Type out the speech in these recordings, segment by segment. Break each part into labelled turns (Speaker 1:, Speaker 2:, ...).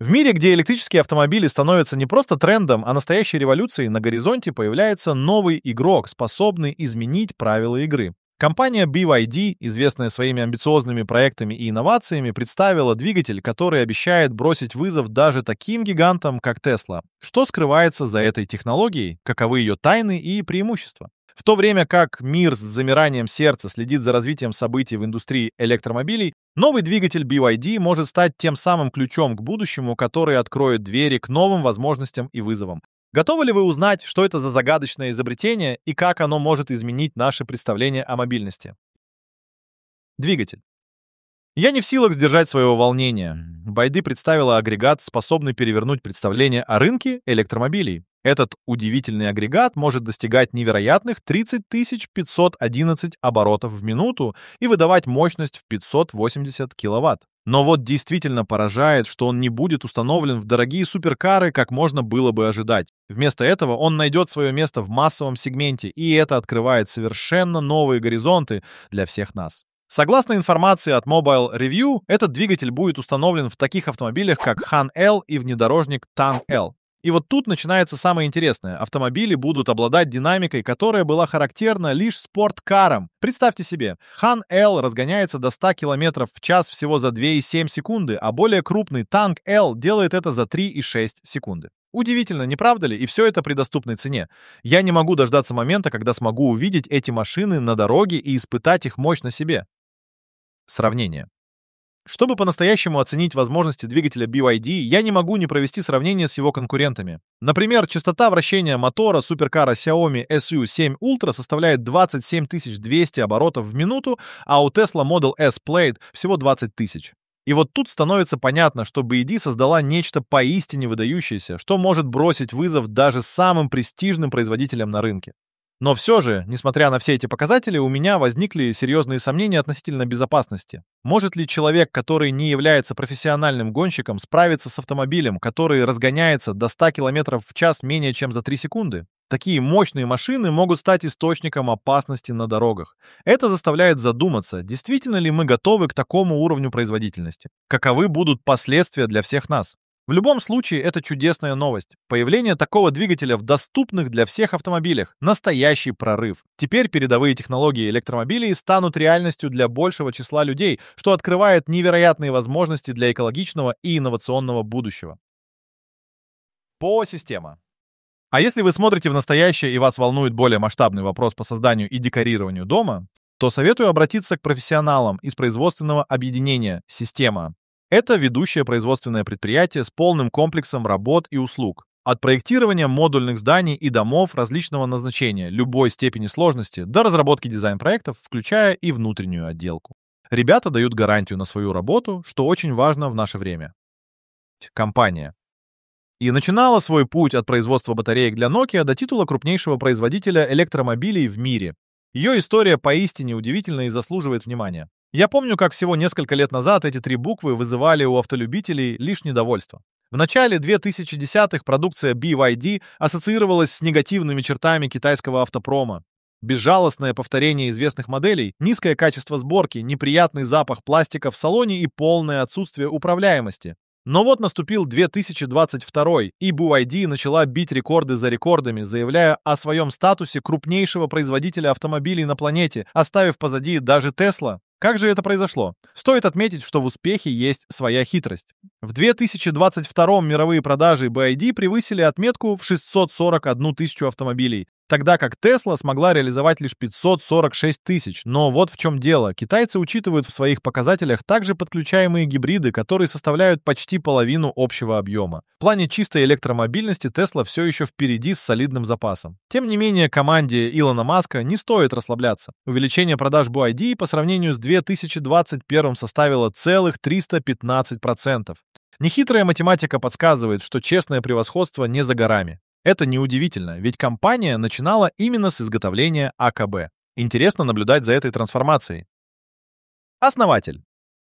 Speaker 1: В мире, где электрические автомобили становятся не просто трендом, а настоящей революцией, на горизонте появляется новый игрок, способный изменить правила игры. Компания BYD, известная своими амбициозными проектами и инновациями, представила двигатель, который обещает бросить вызов даже таким гигантам, как Tesla. Что скрывается за этой технологией, каковы ее тайны и преимущества? В то время как мир с замиранием сердца следит за развитием событий в индустрии электромобилей, новый двигатель BYD может стать тем самым ключом к будущему, который откроет двери к новым возможностям и вызовам. Готовы ли вы узнать, что это за загадочное изобретение и как оно может изменить наше представление о мобильности? Двигатель. Я не в силах сдержать своего волнения. Байды представила агрегат, способный перевернуть представление о рынке электромобилей. Этот удивительный агрегат может достигать невероятных 30 511 оборотов в минуту и выдавать мощность в 580 киловатт. Но вот действительно поражает, что он не будет установлен в дорогие суперкары, как можно было бы ожидать. Вместо этого он найдет свое место в массовом сегменте, и это открывает совершенно новые горизонты для всех нас. Согласно информации от Mobile Review, этот двигатель будет установлен в таких автомобилях, как Han L и внедорожник Tang L. И вот тут начинается самое интересное. Автомобили будут обладать динамикой, которая была характерна лишь спорткарам. Представьте себе, Хан L разгоняется до 100 км в час всего за 2,7 секунды, а более крупный танк L делает это за 3,6 секунды. Удивительно, не правда ли? И все это при доступной цене. Я не могу дождаться момента, когда смогу увидеть эти машины на дороге и испытать их мощь на себе. Сравнение. Чтобы по-настоящему оценить возможности двигателя BYD, я не могу не провести сравнение с его конкурентами. Например, частота вращения мотора суперкара Xiaomi SU7 Ultra составляет 27 200 оборотов в минуту, а у Tesla Model S Plaid всего 20 тысяч. И вот тут становится понятно, что BYD создала нечто поистине выдающееся, что может бросить вызов даже самым престижным производителям на рынке. Но все же, несмотря на все эти показатели, у меня возникли серьезные сомнения относительно безопасности. Может ли человек, который не является профессиональным гонщиком, справиться с автомобилем, который разгоняется до 100 км в час менее чем за 3 секунды? Такие мощные машины могут стать источником опасности на дорогах. Это заставляет задуматься, действительно ли мы готовы к такому уровню производительности. Каковы будут последствия для всех нас? В любом случае, это чудесная новость. Появление такого двигателя в доступных для всех автомобилях – настоящий прорыв. Теперь передовые технологии электромобилей станут реальностью для большего числа людей, что открывает невероятные возможности для экологичного и инновационного будущего. По система. А если вы смотрите в настоящее и вас волнует более масштабный вопрос по созданию и декорированию дома, то советую обратиться к профессионалам из производственного объединения «Система», это ведущее производственное предприятие с полным комплексом работ и услуг. От проектирования модульных зданий и домов различного назначения, любой степени сложности, до разработки дизайн-проектов, включая и внутреннюю отделку. Ребята дают гарантию на свою работу, что очень важно в наше время. Компания. И начинала свой путь от производства батареек для Nokia до титула крупнейшего производителя электромобилей в мире. Ее история поистине удивительна и заслуживает внимания. Я помню, как всего несколько лет назад эти три буквы вызывали у автолюбителей лишь недовольство. В начале 2010-х продукция BYD ассоциировалась с негативными чертами китайского автопрома. Безжалостное повторение известных моделей, низкое качество сборки, неприятный запах пластика в салоне и полное отсутствие управляемости. Но вот наступил 2022, и BYD начала бить рекорды за рекордами, заявляя о своем статусе крупнейшего производителя автомобилей на планете, оставив позади даже Tesla. Как же это произошло? Стоит отметить, что в успехе есть своя хитрость. В 2022 мировые продажи BYD превысили отметку в 641 тысячу автомобилей, тогда как Tesla смогла реализовать лишь 546 тысяч. Но вот в чем дело. Китайцы учитывают в своих показателях также подключаемые гибриды, которые составляют почти половину общего объема. В плане чистой электромобильности Tesla все еще впереди с солидным запасом. Тем не менее, команде Илона Маска не стоит расслабляться. Увеличение продаж BYD по сравнению с 2021 составило целых 315%. Нехитрая математика подсказывает, что честное превосходство не за горами. Это неудивительно, ведь компания начинала именно с изготовления АКБ. Интересно наблюдать за этой трансформацией. Основатель.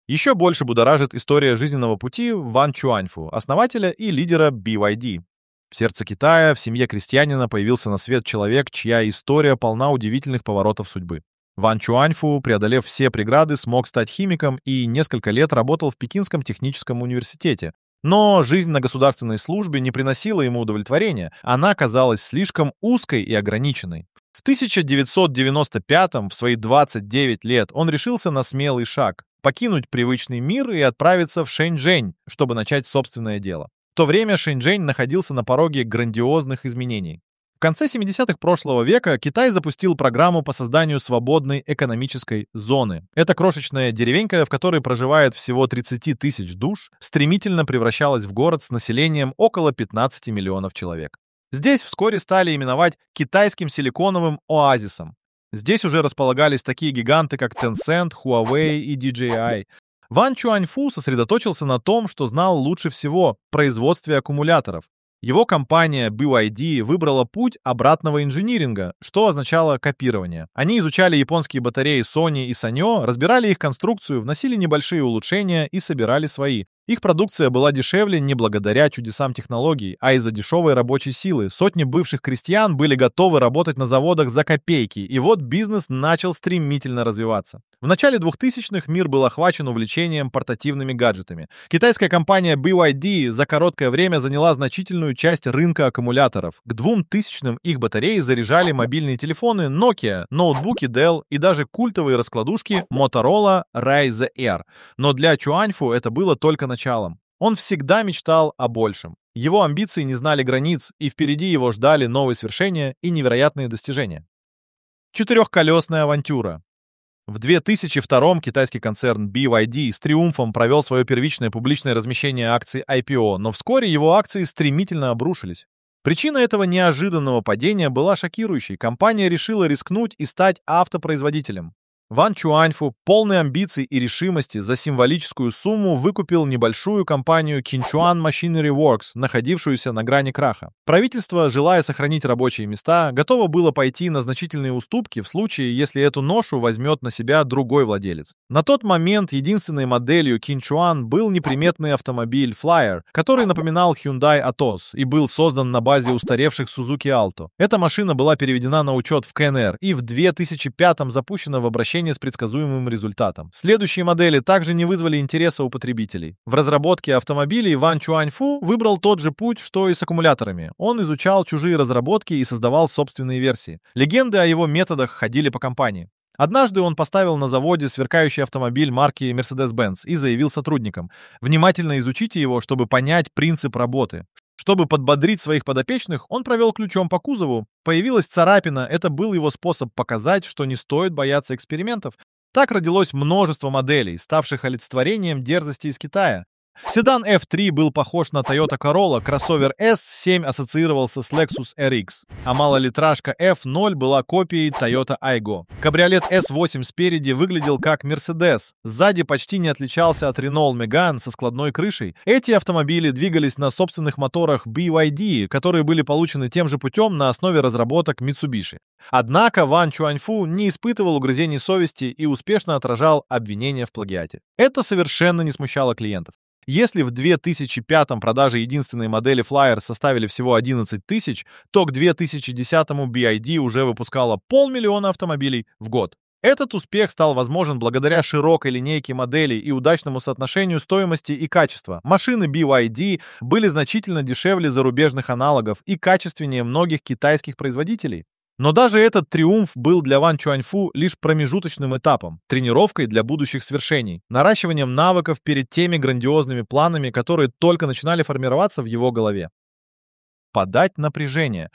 Speaker 1: Еще больше будоражит история жизненного пути Ван Чуаньфу, основателя и лидера BYD. В сердце Китая, в семье крестьянина появился на свет человек, чья история полна удивительных поворотов судьбы. Ван Чуаньфу, преодолев все преграды, смог стать химиком и несколько лет работал в Пекинском техническом университете, Но жизнь на государственной службе не приносила ему удовлетворения, она казалась слишком узкой и ограниченной. В 1995 в свои 29 лет он решился на смелый шаг – покинуть привычный мир и отправиться в Шэньчжэнь, чтобы начать собственное дело. В то время Шэньчжэнь находился на пороге грандиозных изменений. В конце 70-х прошлого века Китай запустил программу по созданию свободной экономической зоны. Эта крошечная деревенька, в которой проживает всего 30 тысяч душ, стремительно превращалась в город с населением около 15 миллионов человек. Здесь вскоре стали именовать китайским силиконовым оазисом. Здесь уже располагались такие гиганты, как Tencent, Huawei и DJI. Ван Чуаньфу сосредоточился на том, что знал лучше всего – производстве аккумуляторов. Его компания BYD выбрала путь обратного инжиниринга, что означало копирование. Они изучали японские батареи Sony и Sanyo, разбирали их конструкцию, вносили небольшие улучшения и собирали свои. Их продукция была дешевле не благодаря чудесам технологий, а из-за дешевой рабочей силы. Сотни бывших крестьян были готовы работать на заводах за копейки, и вот бизнес начал стремительно развиваться. В начале 2000-х мир был охвачен увлечением портативными гаджетами. Китайская компания BYD за короткое время заняла значительную часть рынка аккумуляторов. К 2000-м их батареи заряжали мобильные телефоны Nokia, ноутбуки Dell и даже культовые раскладушки Motorola Rise Air. Но для Чуаньфу это было только начало началом. Он всегда мечтал о большем. Его амбиции не знали границ, и впереди его ждали новые свершения и невероятные достижения. Четырехколесная авантюра. В 2002 китайский концерн BYD с триумфом провел свое первичное публичное размещение акций IPO, но вскоре его акции стремительно обрушились. Причина этого неожиданного падения была шокирующей. Компания решила рискнуть и стать автопроизводителем. Ван Чуаньфу, полный амбиций и решимости, за символическую сумму выкупил небольшую компанию Кинчуан Machinery Works, находившуюся на грани краха. Правительство, желая сохранить рабочие места, готово было пойти на значительные уступки в случае, если эту ношу возьмет на себя другой владелец. На тот момент единственной моделью Кинчуан был неприметный автомобиль Flyer, который напоминал Hyundai Atos и был создан на базе устаревших Suzuki Alto. Эта машина была переведена на учет в КНР и в 2005 запущена в обращение обращение с предсказуемым результатом. Следующие модели также не вызвали интереса у потребителей. В разработке автомобилей Ван Чуаньфу выбрал тот же путь, что и с аккумуляторами. Он изучал чужие разработки и создавал собственные версии. Легенды о его методах ходили по компании. Однажды он поставил на заводе сверкающий автомобиль марки Mercedes-Benz и заявил сотрудникам, внимательно изучите его, чтобы понять принцип работы. Чтобы подбодрить своих подопечных, он провел ключом по кузову. Появилась царапина, это был его способ показать, что не стоит бояться экспериментов. Так родилось множество моделей, ставших олицетворением дерзости из Китая. Седан F3 был похож на Toyota Corolla, кроссовер S7 ассоциировался с Lexus RX, а малолитражка F0 была копией Toyota Aygo. Кабриолет S8 спереди выглядел как Mercedes, сзади почти не отличался от Renault Megane со складной крышей. Эти автомобили двигались на собственных моторах BYD, которые были получены тем же путем на основе разработок Mitsubishi. Однако Ван Чуаньфу не испытывал угрызений совести и успешно отражал обвинения в плагиате. Это совершенно не смущало клиентов. Если в 2005 продажи единственной модели Flyer составили всего 11 тысяч, то к 2010 BID уже выпускала полмиллиона автомобилей в год. Этот успех стал возможен благодаря широкой линейке моделей и удачному соотношению стоимости и качества. Машины BYD были значительно дешевле зарубежных аналогов и качественнее многих китайских производителей. Но даже этот триумф был для Ван Чуаньфу лишь промежуточным этапом, тренировкой для будущих свершений, наращиванием навыков перед теми грандиозными планами, которые только начинали формироваться в его голове. Подать напряжение.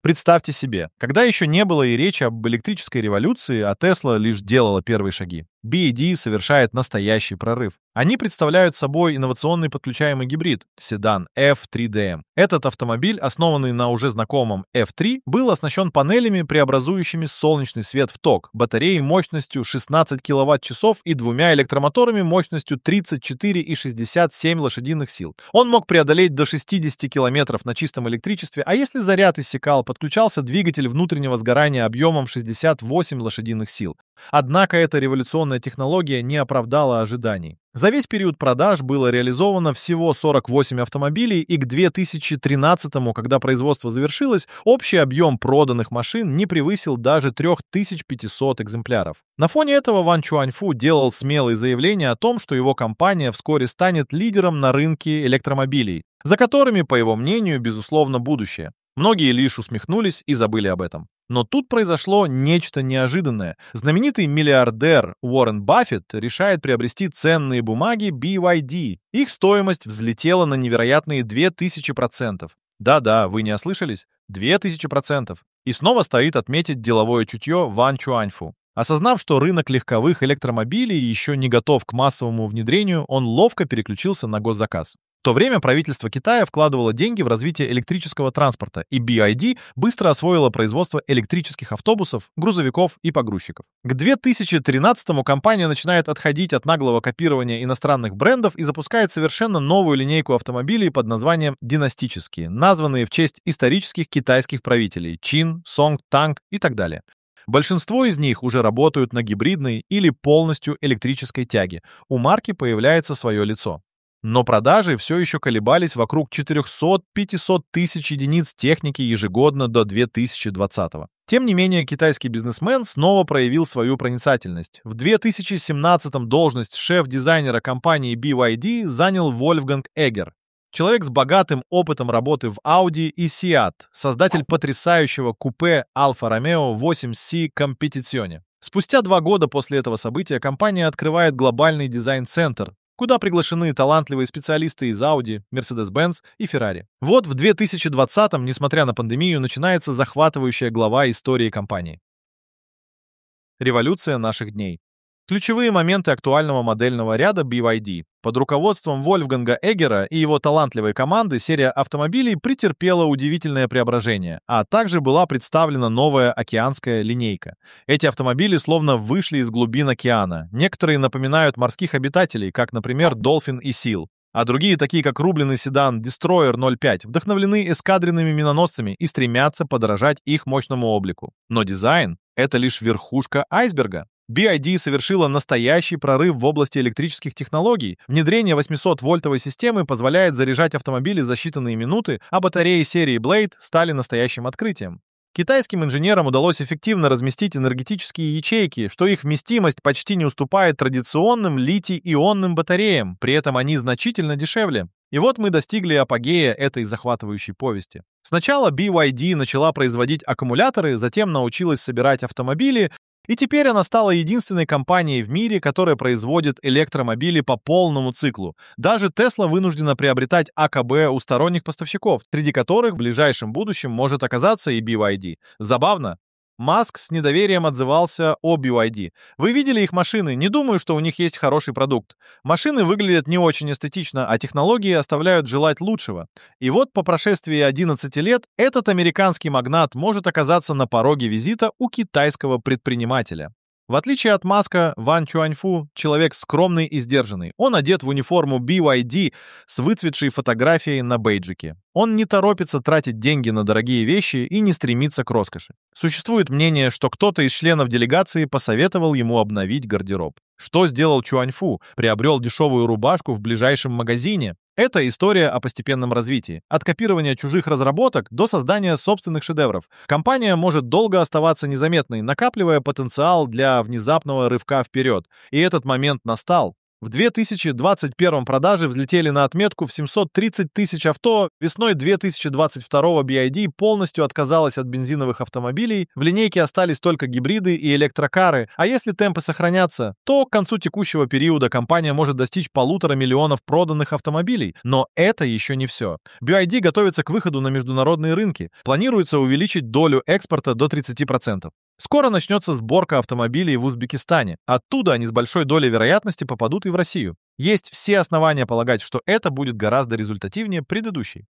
Speaker 1: Представьте себе, когда еще не было и речи об электрической революции, а Тесла лишь делала первые шаги. BED совершает настоящий прорыв. Они представляют собой инновационный подключаемый гибрид – седан F3DM. Этот автомобиль, основанный на уже знакомом F3, был оснащен панелями, преобразующими солнечный свет в ток, батареей мощностью 16 кВт-часов и двумя электромоторами мощностью 34 и 67 лошадиных сил. Он мог преодолеть до 60 км на чистом электричестве, а если заряд иссякал, подключался двигатель внутреннего сгорания объемом 68 лошадиных сил. Однако эта революционная технология не оправдала ожиданий. За весь период продаж было реализовано всего 48 автомобилей, и к 2013, когда производство завершилось, общий объем проданных машин не превысил даже 3500 экземпляров. На фоне этого Ван Чуаньфу делал смелые заявления о том, что его компания вскоре станет лидером на рынке электромобилей, за которыми, по его мнению, безусловно, будущее. Многие лишь усмехнулись и забыли об этом. Но тут произошло нечто неожиданное. Знаменитый миллиардер Уоррен Баффет решает приобрести ценные бумаги BYD. Их стоимость взлетела на невероятные 2000%. Да-да, вы не ослышались? 2000%. И снова стоит отметить деловое чутье Ван Чуаньфу. Осознав, что рынок легковых электромобилей еще не готов к массовому внедрению, он ловко переключился на госзаказ. В то время правительство Китая вкладывало деньги в развитие электрического транспорта, и BID быстро освоило производство электрических автобусов, грузовиков и погрузчиков. К 2013-му компания начинает отходить от наглого копирования иностранных брендов и запускает совершенно новую линейку автомобилей под названием «династические», названные в честь исторических китайских правителей Чин, Сонг, Танг и так далее. Большинство из них уже работают на гибридной или полностью электрической тяге. У марки появляется свое лицо. Но продажи все еще колебались вокруг 400-500 тысяч единиц техники ежегодно до 2020 -го. Тем не менее, китайский бизнесмен снова проявил свою проницательность. В 2017-м должность шеф-дизайнера компании BYD занял Вольфганг Эггер. Человек с богатым опытом работы в Audi и Seat, создатель потрясающего купе Alfa Romeo 8C Competizione. Спустя два года после этого события компания открывает глобальный дизайн-центр, куда приглашены талантливые специалисты из Audi, Mercedes-Benz и Ferrari. Вот в 2020-м, несмотря на пандемию, начинается захватывающая глава истории компании. Революция наших дней. Ключевые моменты актуального модельного ряда BYD. Под руководством Вольфганга Эггера и его талантливой команды серия автомобилей претерпела удивительное преображение, а также была представлена новая океанская линейка. Эти автомобили словно вышли из глубин океана. Некоторые напоминают морских обитателей, как, например, Dolphin и Seal. А другие, такие как рубленый седан Destroyer 05, вдохновлены эскадренными миноносцами и стремятся подражать их мощному облику. Но дизайн — это лишь верхушка айсберга. BID совершила настоящий прорыв в области электрических технологий. Внедрение 800-вольтовой системы позволяет заряжать автомобили за считанные минуты, а батареи серии Blade стали настоящим открытием. Китайским инженерам удалось эффективно разместить энергетические ячейки, что их вместимость почти не уступает традиционным литий-ионным батареям, при этом они значительно дешевле. И вот мы достигли апогея этой захватывающей повести. Сначала BYD начала производить аккумуляторы, затем научилась собирать автомобили, и теперь она стала единственной компанией в мире, которая производит электромобили по полному циклу. Даже Tesla вынуждена приобретать АКБ у сторонних поставщиков, среди которых в ближайшем будущем может оказаться и BYD. Забавно, Маск с недоверием отзывался о BYD. Вы видели их машины? Не думаю, что у них есть хороший продукт. Машины выглядят не очень эстетично, а технологии оставляют желать лучшего. И вот по прошествии 11 лет этот американский магнат может оказаться на пороге визита у китайского предпринимателя. В отличие от Маска, Ван Чуаньфу — человек скромный и сдержанный. Он одет в униформу BYD с выцветшей фотографией на бейджике. Он не торопится тратить деньги на дорогие вещи и не стремится к роскоши. Существует мнение, что кто-то из членов делегации посоветовал ему обновить гардероб. Что сделал Чуаньфу? Приобрел дешевую рубашку в ближайшем магазине. Это история о постепенном развитии. От копирования чужих разработок до создания собственных шедевров. Компания может долго оставаться незаметной, накапливая потенциал для внезапного рывка вперед. И этот момент настал. В 2021 продажи взлетели на отметку в 730 тысяч авто, весной 2022 BID полностью отказалась от бензиновых автомобилей, в линейке остались только гибриды и электрокары, а если темпы сохранятся, то к концу текущего периода компания может достичь полутора миллионов проданных автомобилей. Но это еще не все. BID готовится к выходу на международные рынки, планируется увеличить долю экспорта до 30%. Скоро начнется сборка автомобилей в Узбекистане. Оттуда они с большой долей вероятности попадут и в Россию. Есть все основания полагать, что это будет гораздо результативнее предыдущей.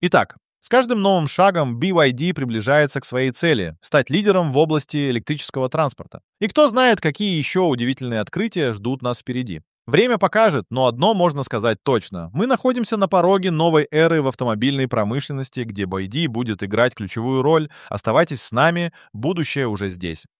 Speaker 1: Итак, с каждым новым шагом BYD приближается к своей цели — стать лидером в области электрического транспорта. И кто знает, какие еще удивительные открытия ждут нас впереди. Время покажет, но одно можно сказать точно. Мы находимся на пороге новой эры в автомобильной промышленности, где BYD будет играть ключевую роль. Оставайтесь с нами, будущее уже здесь.